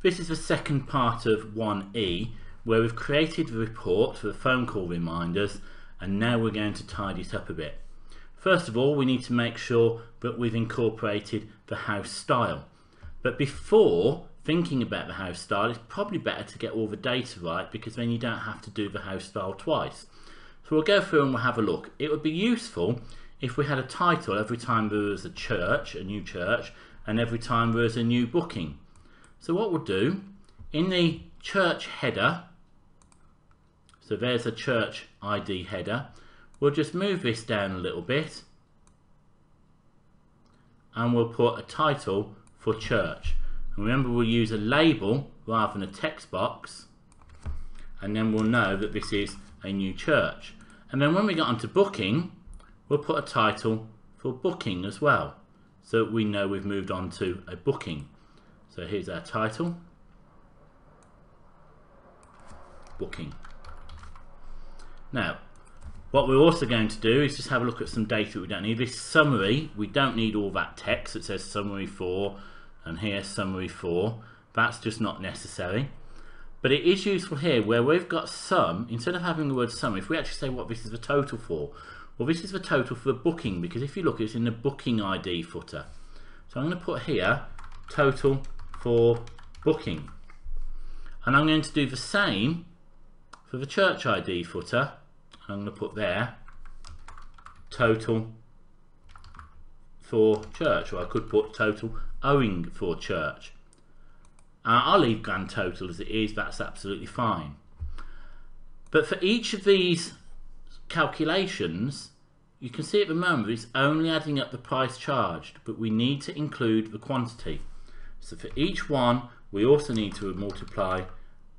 This is the second part of 1E where we've created the report for the phone call reminders and now we're going to tidy it up a bit. First of all we need to make sure that we've incorporated the house style. But before thinking about the house style it's probably better to get all the data right because then you don't have to do the house style twice. So we'll go through and we'll have a look. It would be useful if we had a title every time there was a church, a new church, and every time there was a new booking. So what we'll do, in the church header, so there's a church ID header, we'll just move this down a little bit and we'll put a title for church. And remember we'll use a label rather than a text box and then we'll know that this is a new church. And then when we get onto booking, we'll put a title for booking as well. So we know we've moved on to a booking. So here's our title. Booking. Now, what we're also going to do is just have a look at some data we don't need. This summary, we don't need all that text. that says summary 4 and here summary 4. That's just not necessary. But it is useful here where we've got sum, instead of having the word sum, if we actually say what this is the total for, well this is the total for the booking because if you look it's in the booking ID footer. So I'm going to put here total for booking. And I'm going to do the same for the church ID footer. I'm going to put there total for church or I could put total owing for church. Uh, I'll leave grand total as it is, that's absolutely fine. But for each of these calculations, you can see at the moment it's only adding up the price charged, but we need to include the quantity. So for each one, we also need to multiply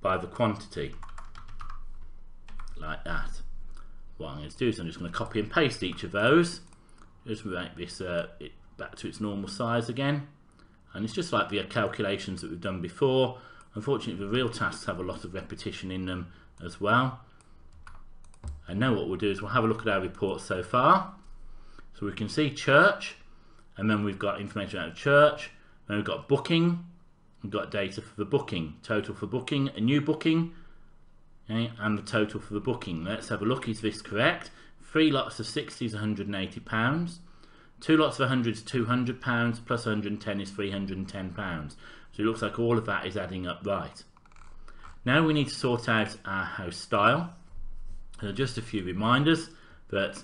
by the quantity, like that. What I'm going to do is I'm just going to copy and paste each of those, just make this uh, back to its normal size again. And it's just like the calculations that we've done before. Unfortunately the real tasks have a lot of repetition in them as well. And now what we'll do is we'll have a look at our report so far. So we can see church and then we've got information out of church then we've got booking we've got data for the booking total for booking a new booking okay, and the total for the booking let's have a look is this correct three lots of 60 is 180 pounds Two lots of 100 is £200, plus 110 is £310. So it looks like all of that is adding up right. Now we need to sort out our house style. So just a few reminders that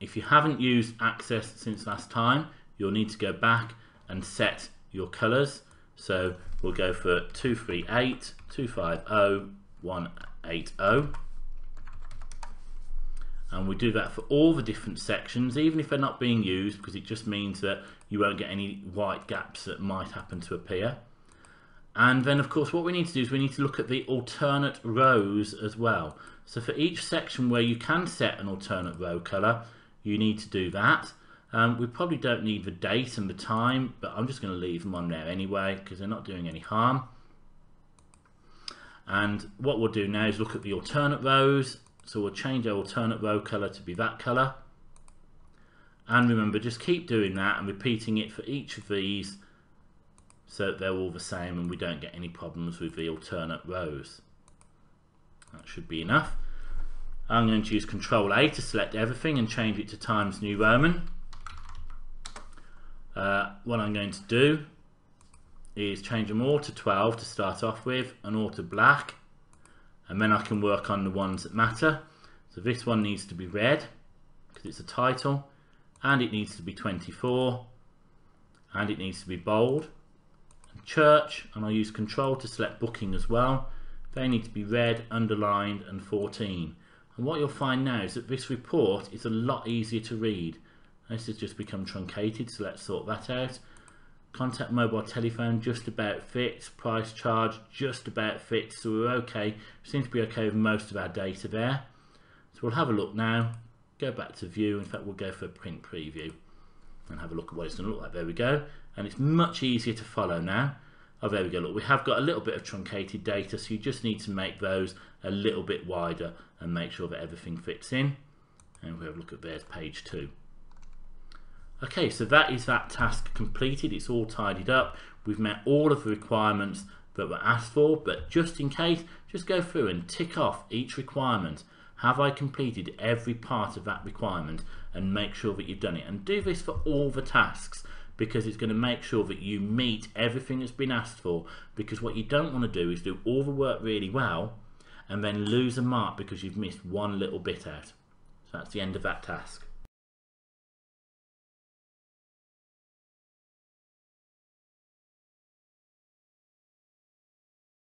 if you haven't used Access since last time, you'll need to go back and set your colours. So we'll go for 238, 250, 180 and we do that for all the different sections even if they're not being used because it just means that you won't get any white gaps that might happen to appear. And then of course what we need to do is we need to look at the alternate rows as well. So for each section where you can set an alternate row color you need to do that um, we probably don't need the date and the time but I'm just going to leave them on there anyway because they're not doing any harm and what we'll do now is look at the alternate rows so we'll change our alternate row color to be that color. And remember, just keep doing that and repeating it for each of these so that they're all the same and we don't get any problems with the alternate rows. That should be enough. I'm going to use Control A to select everything and change it to Times New Roman. Uh, what I'm going to do is change them all to 12 to start off with and all to black and then I can work on the ones that matter. So this one needs to be red because it's a title and it needs to be 24 and it needs to be bold. And church and I'll use control to select booking as well. They need to be red, underlined and 14. And what you'll find now is that this report is a lot easier to read. This has just become truncated so let's sort that out. Contact mobile telephone just about fits. Price charge just about fits. So we're okay. Seems to be okay with most of our data there. So we'll have a look now. Go back to view. In fact, we'll go for a print preview and have a look at what it's going to look like. There we go. And it's much easier to follow now. Oh, there we go. Look, we have got a little bit of truncated data, so you just need to make those a little bit wider and make sure that everything fits in. And we'll have a look at there's page two. Okay, so that is that task completed. It's all tidied up. We've met all of the requirements that were asked for, but just in case, just go through and tick off each requirement. Have I completed every part of that requirement and make sure that you've done it? And do this for all the tasks because it's going to make sure that you meet everything that's been asked for because what you don't want to do is do all the work really well and then lose a mark because you've missed one little bit out. So that's the end of that task.